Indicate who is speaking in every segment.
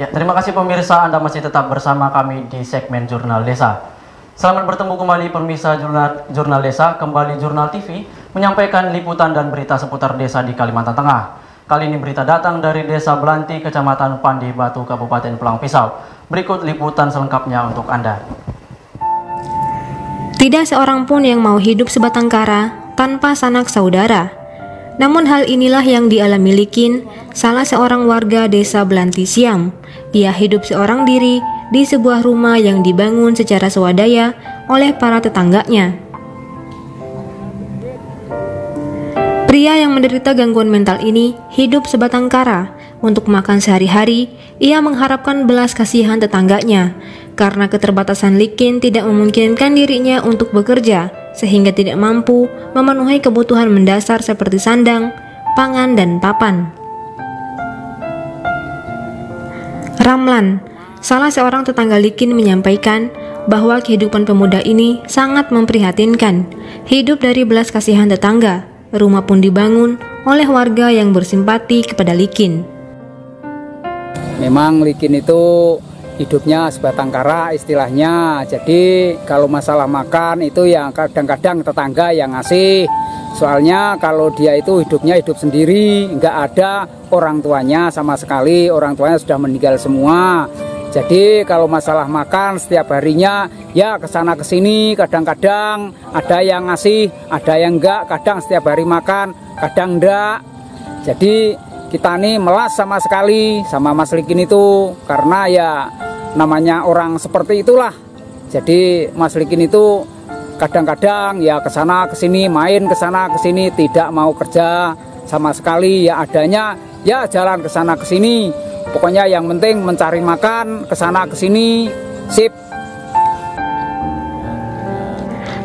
Speaker 1: Ya, terima kasih pemirsa Anda masih tetap bersama kami di segmen Jurnal Desa. Selamat bertemu kembali pemirsa Jurnal, Jurnal Desa, kembali Jurnal TV menyampaikan liputan dan berita seputar desa di Kalimantan Tengah. Kali ini berita datang dari Desa Belanti, Kecamatan Pandi Batu, Kabupaten Pulang Pisau. Berikut liputan selengkapnya untuk Anda.
Speaker 2: Tidak seorang pun yang mau hidup sebatang kara tanpa sanak saudara. Namun hal inilah yang dialami Likin, salah seorang warga desa Belanti Siam. Ia hidup seorang diri di sebuah rumah yang dibangun secara swadaya oleh para tetangganya. Pria yang menderita gangguan mental ini hidup sebatang kara. Untuk makan sehari-hari, ia mengharapkan belas kasihan tetangganya. Karena keterbatasan Likin tidak memungkinkan dirinya untuk bekerja, sehingga tidak mampu memenuhi kebutuhan mendasar seperti sandang, pangan, dan papan. Ramlan, salah seorang tetangga Likin menyampaikan bahwa kehidupan pemuda ini sangat memprihatinkan. Hidup dari belas kasihan tetangga, rumah pun dibangun oleh warga yang bersimpati kepada Likin.
Speaker 3: Memang Likin itu hidupnya sebatang kara istilahnya. Jadi kalau masalah makan itu yang kadang-kadang tetangga yang ngasih. Soalnya kalau dia itu hidupnya hidup sendiri, nggak ada orang tuanya sama sekali. Orang tuanya sudah meninggal semua. Jadi kalau masalah makan setiap harinya ya ke sana ke sini kadang-kadang ada yang ngasih, ada yang enggak, kadang setiap hari makan, kadang enggak. Jadi kita nih melas sama sekali sama Mas Likin itu karena ya namanya orang seperti itulah. Jadi Mas Likin itu kadang-kadang ya ke sana ke sini main ke sana ke sini tidak mau kerja sama sekali ya adanya ya jalan ke sana ke sini. Pokoknya yang penting mencari makan ke sana ke sini sip.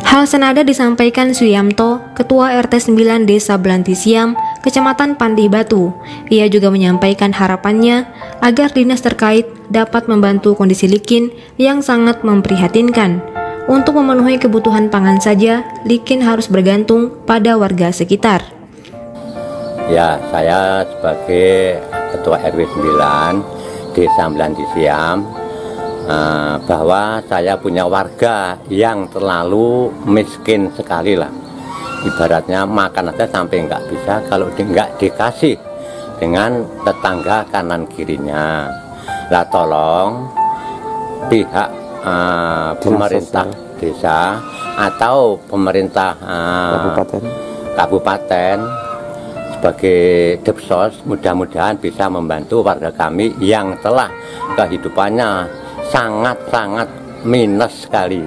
Speaker 2: Hal senada disampaikan Suyamto, Ketua RT 9 Desa Belanti Siam, Kecamatan Pandi Batu. Ia juga menyampaikan harapannya agar dinas terkait dapat membantu kondisi Likin yang sangat memprihatinkan. Untuk memenuhi kebutuhan pangan saja, Likin harus bergantung pada warga sekitar.
Speaker 4: Ya, saya sebagai Ketua RW 9 Desa Belanti Siam uh, bahwa saya punya warga yang terlalu miskin sekali lah ibaratnya makan aja sampai nggak bisa kalau di, nggak dikasih dengan tetangga kanan kirinya lah tolong pihak uh, pemerintah desa atau pemerintah uh, kabupaten kabupaten sebagai Depsos mudah-mudahan bisa membantu warga kami yang telah kehidupannya sangat-sangat minus sekali.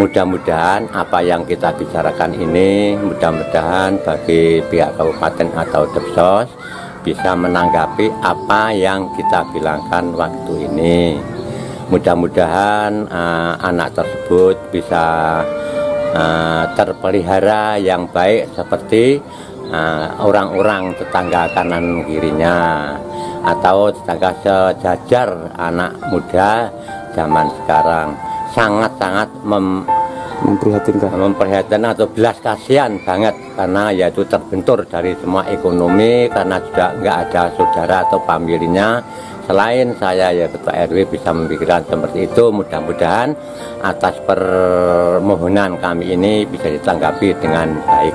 Speaker 4: Mudah-mudahan apa yang kita bicarakan ini, mudah-mudahan bagi pihak kabupaten atau Depsos bisa menanggapi apa yang kita bilangkan waktu ini. Mudah-mudahan uh, anak tersebut bisa uh, terpelihara yang baik seperti orang-orang uh, tetangga kanan kirinya atau tetangga sejajar anak muda zaman sekarang. Sangat-sangat mem memprihatinkan. Memprihatinkan atau belas kasihan banget karena yaitu terbentur dari semua ekonomi karena sudah nggak ada saudara atau familinya selain saya ya ketua RW bisa memikirkan seperti itu mudah-mudahan atas permohonan kami ini bisa ditanggapi dengan baik.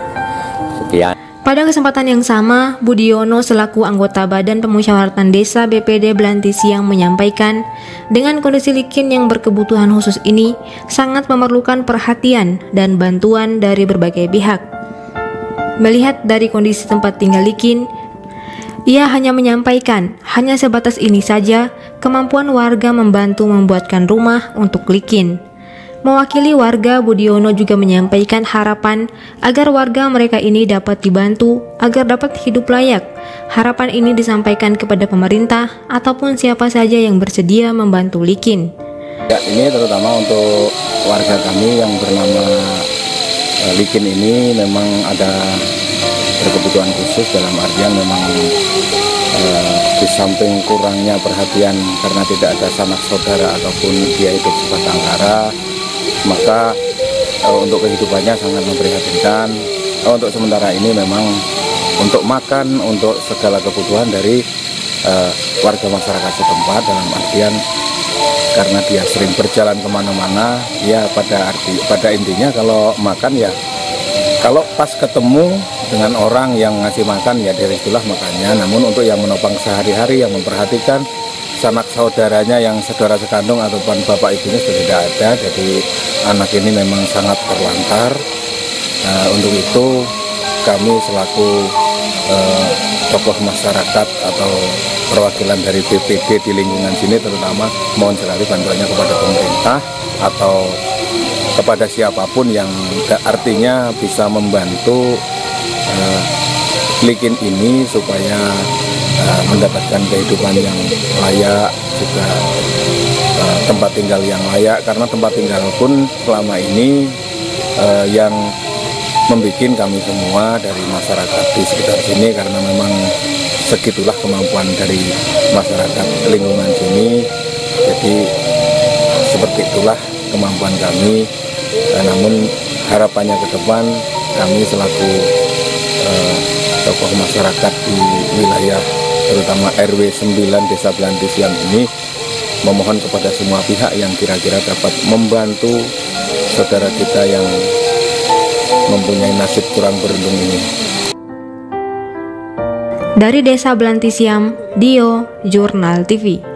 Speaker 4: Sekian
Speaker 2: pada kesempatan yang sama, Budiono selaku anggota Badan Pemusyawaratan Desa BPD Belanti Siang menyampaikan, dengan kondisi Likin yang berkebutuhan khusus ini sangat memerlukan perhatian dan bantuan dari berbagai pihak. Melihat dari kondisi tempat tinggal Likin, ia hanya menyampaikan hanya sebatas ini saja kemampuan warga membantu membuatkan rumah untuk Likin. Mewakili warga, Budiono juga menyampaikan harapan agar warga mereka ini dapat dibantu agar dapat hidup layak. Harapan ini disampaikan kepada pemerintah ataupun siapa saja yang bersedia membantu Likin.
Speaker 5: Ya, ini terutama untuk warga kami yang bernama uh, Likin ini memang ada berkebutuhan khusus dalam artian memang uh, di samping kurangnya perhatian karena tidak ada sanak saudara ataupun dia hidup sebatang kara maka uh, untuk kehidupannya sangat memprihatinkan. Uh, untuk sementara ini memang untuk makan, untuk segala kebutuhan dari uh, warga masyarakat setempat dalam artian karena dia sering berjalan ke mana-mana ya pada arti pada intinya kalau makan ya kalau pas ketemu dengan orang yang ngasih makan ya dari itulah makannya namun untuk yang menopang sehari-hari yang memperhatikan sanak saudaranya yang saudara sekandung ataupun bapak ibunya sudah tidak ada. Jadi anak ini memang sangat terlantar. Nah, untuk itu kami selaku eh, tokoh masyarakat atau perwakilan dari BPD di lingkungan sini terutama mohon sekali bantuannya kepada pemerintah atau kepada siapa pun yang artinya bisa membantu uh, likin ini supaya uh, mendapatkan kehidupan yang layak juga uh, tempat tinggal yang layak. Karena tempat tinggal pun selama ini uh, yang membuat kami semua dari masyarakat di sekitar sini karena memang segitulah kemampuan dari masyarakat lingkungan sini. Jadi seperti itulah kemampuan kami. Eh, namun harapannya ke depan kami selaku eh, tokoh masyarakat di wilayah terutama RW 9 Desa Belantisiam ini memohon kepada semua pihak yang kira-kira dapat membantu saudara kita yang mempunyai nasib kurang beruntung ini.
Speaker 2: Dari Desa Belantisiam, Dio, Jurnal TV.